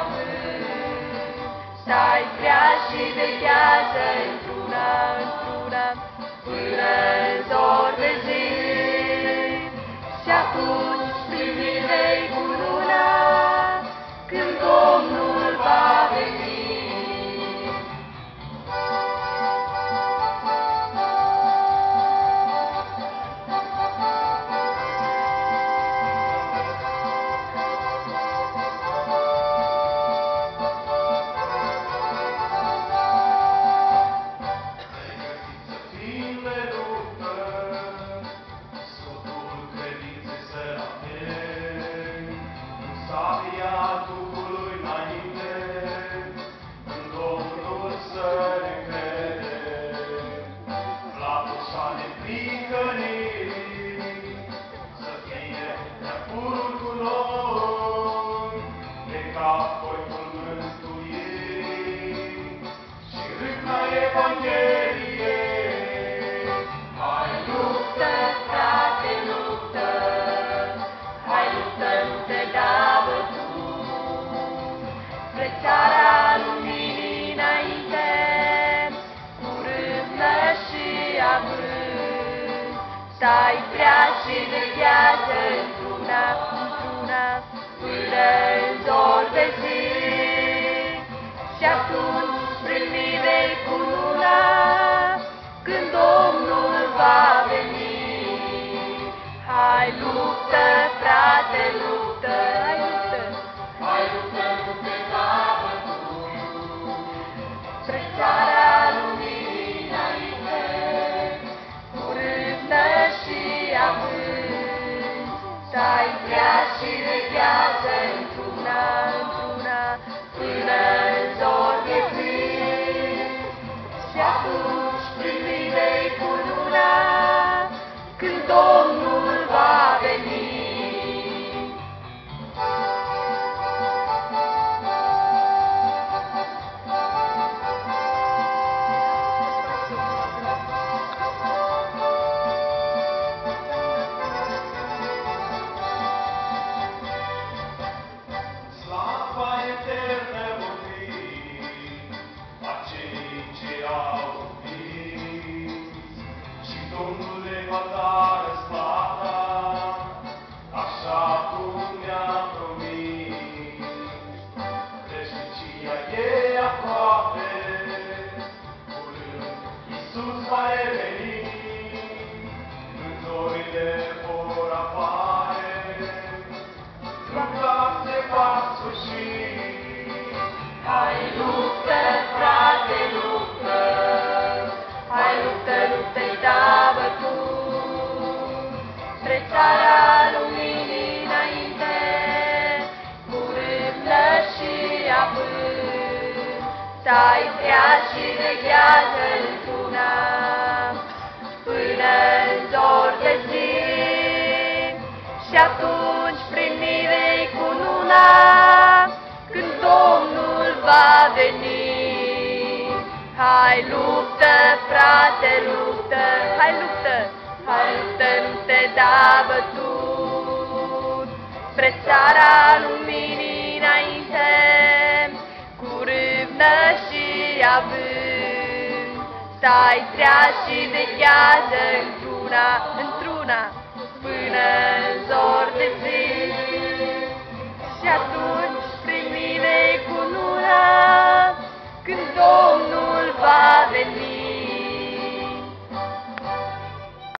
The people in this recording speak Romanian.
avânt. Stai prea și veghează într-una, într-una, până Stai prea și veghează într-una, într-una, până în zor de zi. Și atunci primire-i cu luna, când Domnul va veni. Hai luptă, frate, luptă, Stai prea și veghează într-una, până în zor de zi. Și atunci primire-i cu luna, când Domnul va veni. Hai luptă, frate, luptă, hai luptă, hai luptă, nu te da bătut. Spre țara luminii înainte, cu râvnă și avânt. Stai prea și veghează într-una, într-una, până